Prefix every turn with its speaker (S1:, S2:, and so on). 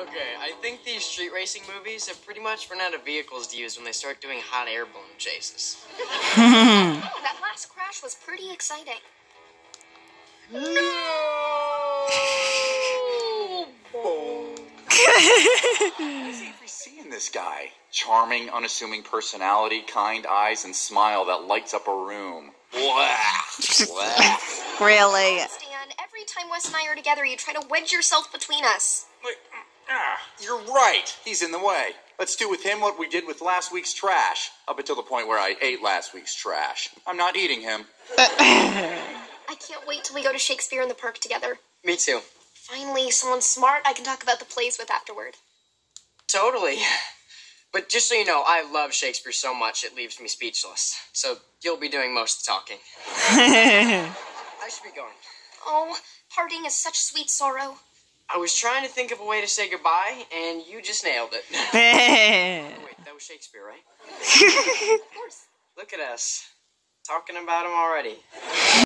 S1: Okay, I think these street racing movies have pretty much run out of vehicles to use when they start doing hot air balloon chases.
S2: Oh, that last crash was pretty exciting.
S3: Avery seeing this guy. Charming, unassuming personality, kind eyes, and smile that lights up a room. Blah, blah.
S4: Really?
S2: Stan, every time Wes and I are together, you try to wedge yourself between us.
S3: Wait, ah, You're right. He's in the way. Let's do with him what we did with last week's trash. Up until the point where I ate last week's trash. I'm not eating him.
S2: I can't wait till we go to Shakespeare in the Park together.
S1: Me too.
S2: Finally, someone smart I can talk about the plays with afterward.
S1: Totally. But just so you know, I love Shakespeare so much it leaves me speechless. So you'll be doing most of the talking. I should be going.
S2: Oh, parting is such sweet sorrow.
S1: I was trying to think of a way to say goodbye, and you just nailed it. Oh, wait, that was Shakespeare, right?
S2: Of course.
S1: Look at us. Talking about him already.